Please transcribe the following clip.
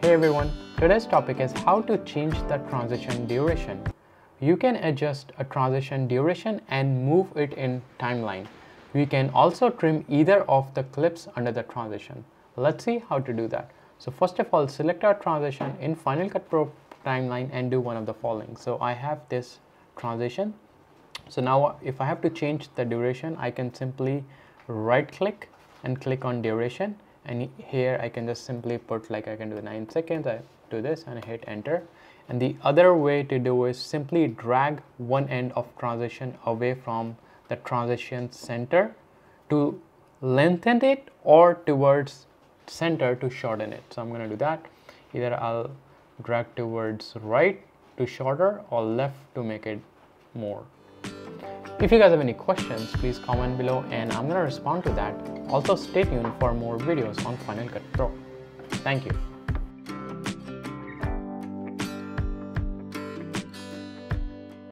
Hey everyone, today's topic is how to change the transition duration. You can adjust a transition duration and move it in timeline. We can also trim either of the clips under the transition. Let's see how to do that. So first of all, select our transition in Final Cut Pro timeline and do one of the following. So I have this transition. So now if I have to change the duration, I can simply right click and click on duration and here I can just simply put like I can do 9 seconds I do this and I hit enter. And the other way to do is simply drag one end of transition away from the transition center to lengthen it or towards center to shorten it. So I'm going to do that. Either I'll drag towards right to shorter or left to make it more if you guys have any questions, please comment below and I'm gonna respond to that. Also stay tuned for more videos on Final Cut Pro. Thank you.